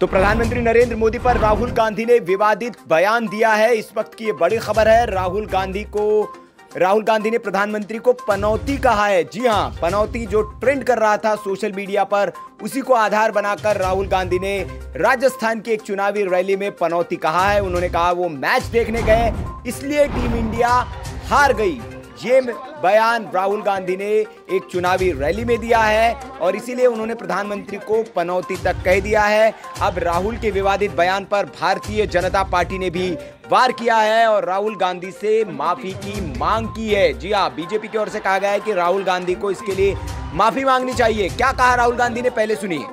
तो प्रधानमंत्री नरेंद्र मोदी पर राहुल गांधी ने विवादित बयान दिया है। इस वक्त की ये बड़ी खबर है, राहुल गांधी को, राहुल गांधी ने प्रधानमंत्री को पनौती कहा है। जी हाँ, पनौती जो ट्रेंड कर रहा था सोशल मीडिया पर, उसी को आधार बनाकर राहुल गांधी ने राजस्थान की एक चुनावी रैली में पनौती कहा है। उन्होंने कहा वो मैच देखने गए, इसलिए टीम इंडिया हार गई। ये बयान राहुल गांधी ने एक चुनावी रैली में दिया है और इसीलिए उन्होंने प्रधानमंत्री को पनौती तक कह दिया है। अब राहुल के विवादित बयान पर भारतीय जनता पार्टी ने भी वार किया है और राहुल गांधी से माफ़ी की मांग की है। जी हाँ बीजेपी की ओर से कहा गया है कि राहुल गांधी को इसके लिए माफ़ी मांगनी चाहिए। क्या कहा राहुल गांधी ने? पहले सुनिए।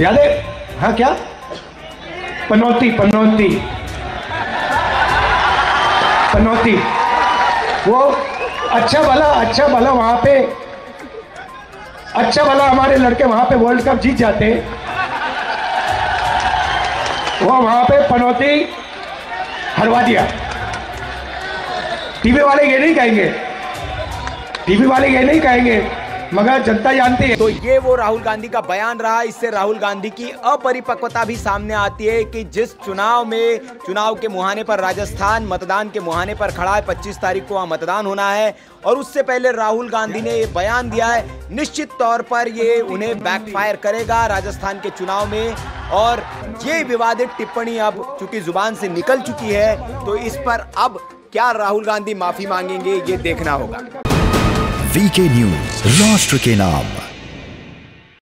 याद है हाँ क्या? पनौती पनौती। पनौती। वो अच्छा भला अच्छा भला वहाँ पे अच्छा भला हमारे लड़के वहाँ पे वर्ल्ड कप जीत जाते। वो वहाँ पे पनौती हरवा दिया। टीवी वाले ये नहीं कहेंगे। टीवी वाले ये नहीं कहेंगे। मगर जनता जानती है। तो ये वो राहुल गांधी का बयान रहा, इससे राहुल गांधी की अपरिपक्वता भी सामने आती है कि जिस चुनाव में, चुनाव के मुहाने पर राजस्थान, मतदान के मुहाने पर खड़ा है 25 तारीख को वहाँ मतदान होना है। और उससे पहले राहुल गांधी ने ये बयान दिया है, निश्चित तौर पर ये उन्हें बैकफायर करेगा राजस्थान के चुनाव में। और ये विवादित टिप्पणी अब चूँकि ज़ुबान से निकल चुकी है तो इस पर अब क्या राहुल गांधी माफ़ी मांगेंगे, ये देखना होगा। वीके न्यूज़ राष्ट्र के नाम।